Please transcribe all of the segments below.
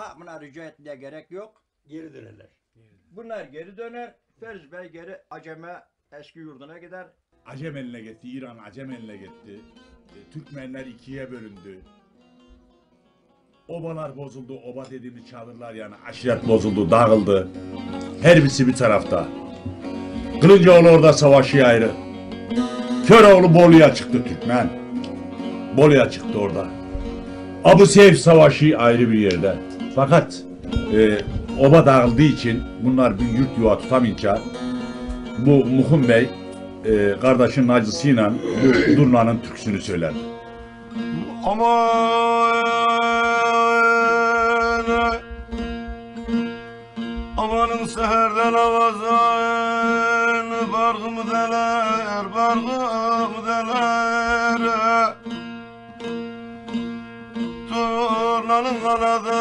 Ha buna rica etmeye gerek yok. Geri dönerler. Bunlar geri döner. Feriz Bey geri Acem'e eski yurduna gider. Acem eline gitti, İran Acem eline gitti. E, Türkmenler ikiye bölündü. Obalar bozuldu, oba dediğimiz çadırlar yani aşiret bozuldu, dağıldı. Her birisi bir tarafta. Kılıncıoğlu orada savaşı ayrı. Köroğlu Bolu'ya çıktı Türkmen. Bolu'ya çıktı orada. Abu Seyf Savaşı ayrı bir yerde. Fakat e, oba dağıldığı için bunlar bir yurt yuva tutamayınca bu Muhum Bey e, kardeşinin acısıyla Durna'nın türküsünü söyler. Aman Amanın seherden avazan Bargım deler, bargım deler Turnanın kanadı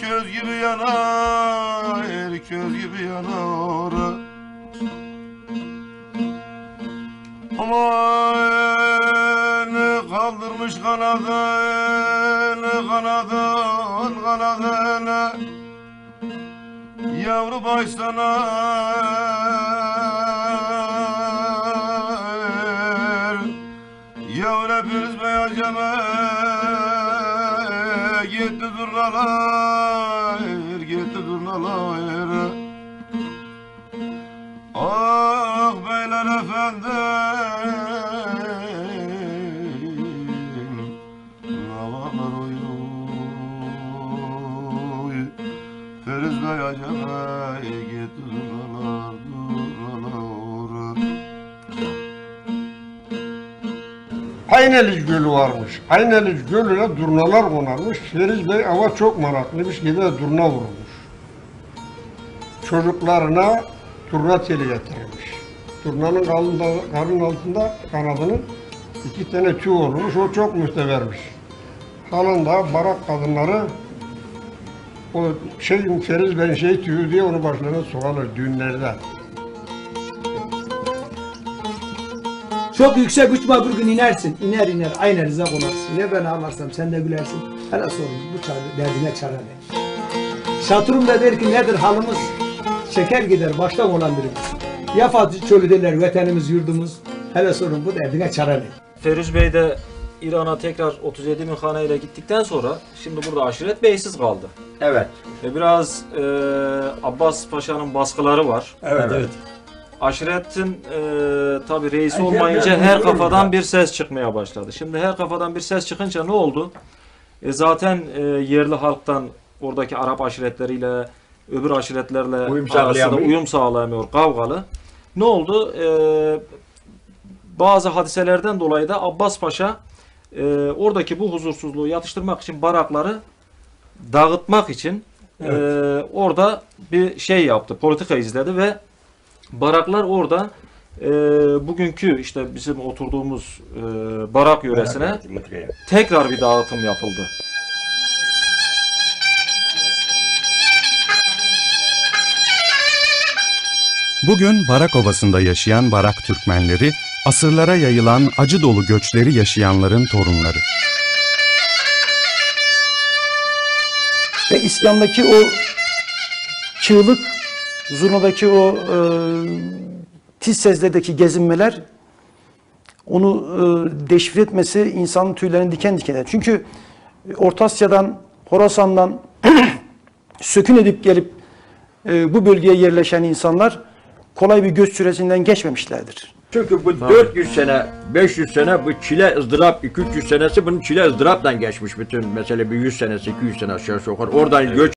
Köz gibi yanar, köz gibi yanar Aman kaldırmış kanadını kanadın kanadını. Yavru başlana Yavru beyazcama Gitti durnalar Gitti durnalar. Ah beyler efendim Havalar uyuy Feriz Bey acaba Ayneliz Gölü varmış. Ayneliz Gölü'ne durnalar konarmış. Feriz Bey ama çok meraklıymış. Gider durna vurmuş. Çocuklarına turna teli getirilmiş. Turnanın kalında, karın altında kanadının iki tane tüy olmuş. O çok müstevermiş. Halında barak kadınları o şey Feriz Bey'in şey tüyü diye onu başlarına sokarlar düğünlerde. Çok yüksek uçma bir gün inersin. İner iner aynı rıza konarsın. Ne ben ağlarsam sen de gülersin. Hele sorun bu çare, derdine çare ne? Şatırım da der ki nedir halımız? Şeker gider baştan olan birimiz. Ya Fatih Çölü derler vatanımız yurdumuz. Hele sorun bu derdine çare ne? Feruz Bey de İran'a tekrar 37 bin hane ile gittikten sonra şimdi burada aşiret beysiz kaldı. Evet. Ve biraz e, Abbas Paşa'nın baskıları var. Evet evet. Aşiretin e, tabi reisi olmayınca her kafadan bir ses çıkmaya başladı. Şimdi her kafadan bir ses çıkınca ne oldu? E, zaten e, yerli halktan oradaki Arap aşiretleriyle öbür aşiretlerle Uyum arasında uyum sağlayamıyor, kavgalı. Ne oldu? E, bazı hadiselerden dolayı da Abbas Paşa e, oradaki bu huzursuzluğu yatıştırmak için barakları dağıtmak için e, orada bir şey yaptı, politika izledi ve baraklar orada e, bugünkü işte bizim oturduğumuz e, barak yöresine tekrar bir dağıtım yapıldı. Bugün Barak Ovası'nda yaşayan Barak Türkmenleri, asırlara yayılan acı dolu göçleri yaşayanların torunları. Ve İslam'daki o çığlık, zurnadaki o e, tiz sezlerdeki gezinmeler onu e, deşifre etmesi insanın tüylerini diken diken eder. Çünkü Orta Asya'dan, Horasan'dan sökün edip gelip e, bu bölgeye yerleşen insanlar kolay bir göç süresinden geçmemişlerdir. Çünkü bu 400 sene, 500 sene bu çile ızdırap, 200 senesi bunun çile ızdırapla geçmiş bütün. Mesela bir 100 senesi, 200 sene aşağı yukarı. Oradan göç